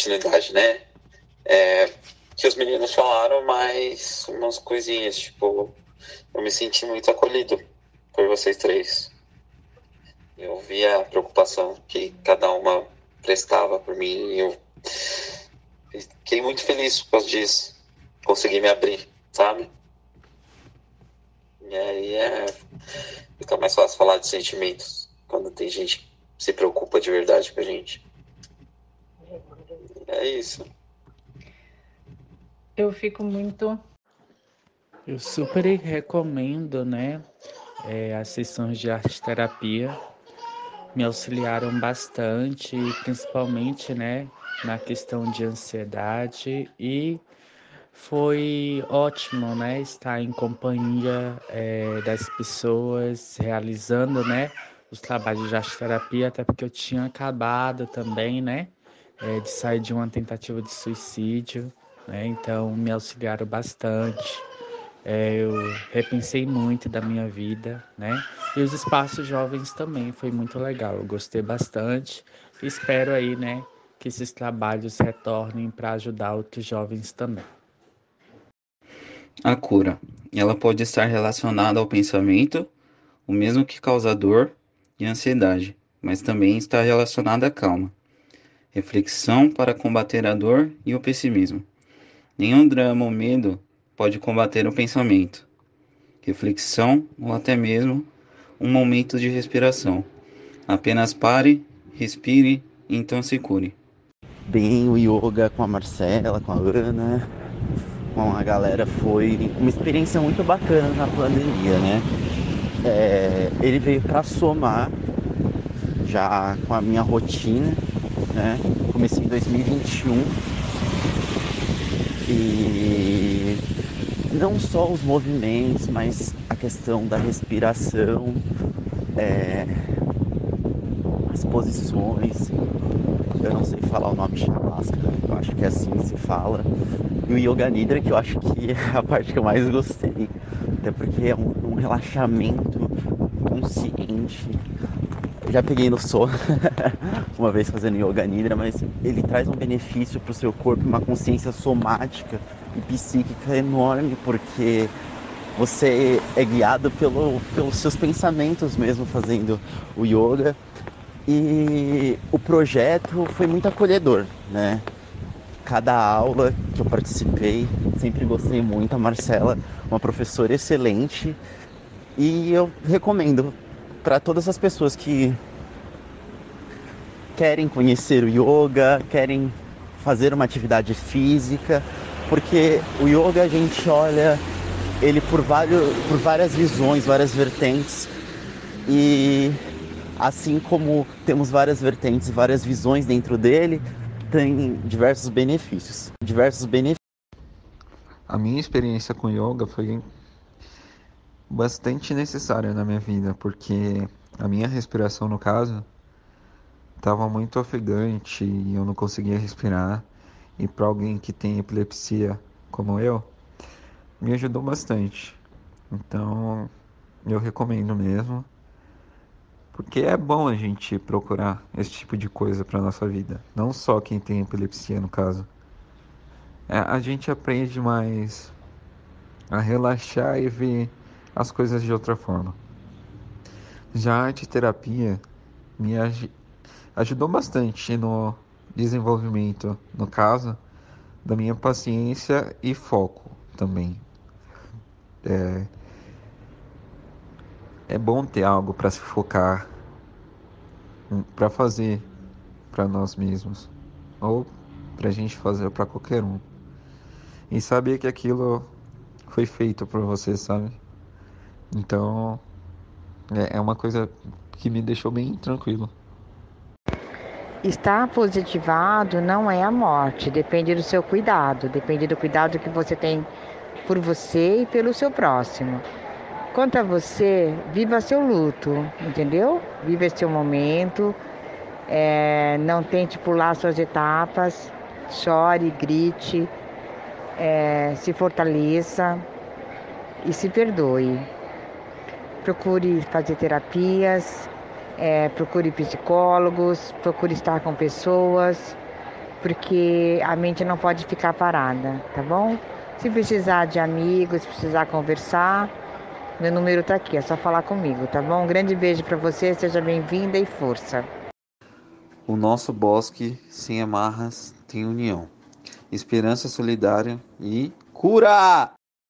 continuidade, né? É, que os meninos falaram, mas umas coisinhas, tipo, eu me senti muito acolhido por vocês três. Eu vi a preocupação que cada uma prestava por mim e eu fiquei muito feliz por causa disso. Consegui me abrir, sabe? E aí é. Fica mais fácil falar de sentimentos quando tem gente que se preocupa de verdade com a gente. É isso. Eu fico muito. Eu super recomendo, né? É, as sessões de arte terapia me auxiliaram bastante, principalmente, né? Na questão de ansiedade e foi ótimo, né? Estar em companhia é, das pessoas realizando, né? Os trabalhos de arte terapia, até porque eu tinha acabado também, né? É, de sair de uma tentativa de suicídio, né? Então me auxiliaram bastante. É, eu repensei muito da minha vida, né? E os espaços jovens também foi muito legal. Eu gostei bastante. Espero aí, né, que esses trabalhos retornem para ajudar outros jovens também. A cura. Ela pode estar relacionada ao pensamento, o mesmo que causa dor e ansiedade, mas também está relacionada à calma. Reflexão para combater a dor e o pessimismo. Nenhum drama ou medo pode combater o pensamento. Reflexão ou até mesmo um momento de respiração. Apenas pare, respire e então se cure. Bem, o yoga com a Marcela, com a Ana, com a galera foi uma experiência muito bacana na pandemia, né? É, ele veio para somar já com a minha rotina, né? Comecei em 2021 e não só os movimentos, mas a questão da respiração, é, as posições. Eu não sei falar o nome de eu acho que é assim se fala e o Yoga Nidra, que eu acho que é a parte que eu mais gostei. Até porque é um, um relaxamento consciente. Já peguei no sono uma vez fazendo Yoga Nidra, mas ele traz um benefício para o seu corpo, uma consciência somática e psíquica enorme, porque você é guiado pelo, pelos seus pensamentos mesmo fazendo o yoga. E o projeto foi muito acolhedor, né? cada aula que eu participei, sempre gostei muito. A Marcela, uma professora excelente, e eu recomendo para todas as pessoas que querem conhecer o yoga, querem fazer uma atividade física, porque o yoga a gente olha ele por, vários, por várias visões, várias vertentes, e assim como temos várias vertentes e várias visões dentro dele, tem diversos benefícios. Diversos benefícios. A minha experiência com yoga foi bastante necessária na minha vida, porque a minha respiração, no caso, estava muito ofegante e eu não conseguia respirar. E para alguém que tem epilepsia como eu, me ajudou bastante. Então, eu recomendo mesmo. Porque é bom a gente procurar esse tipo de coisa para nossa vida, não só quem tem epilepsia no caso. É, a gente aprende mais a relaxar e ver as coisas de outra forma. Já a arte terapia me ajudou bastante no desenvolvimento, no caso, da minha paciência e foco também. É, é bom ter algo para se focar, para fazer para nós mesmos, ou para a gente fazer para qualquer um. E saber que aquilo foi feito por você, sabe? Então, é, é uma coisa que me deixou bem tranquilo. Estar positivado não é a morte, depende do seu cuidado, depende do cuidado que você tem por você e pelo seu próximo. Quanto a você, viva seu luto, entendeu? Viva seu momento, é, não tente pular suas etapas, chore, grite, é, se fortaleça e se perdoe. Procure fazer terapias, é, procure psicólogos, procure estar com pessoas porque a mente não pode ficar parada, tá bom? Se precisar de amigos, precisar conversar, meu número tá aqui, é só falar comigo, tá bom? Um grande beijo para você, seja bem-vinda e força. O nosso bosque sem amarras tem união, esperança solidária e cura!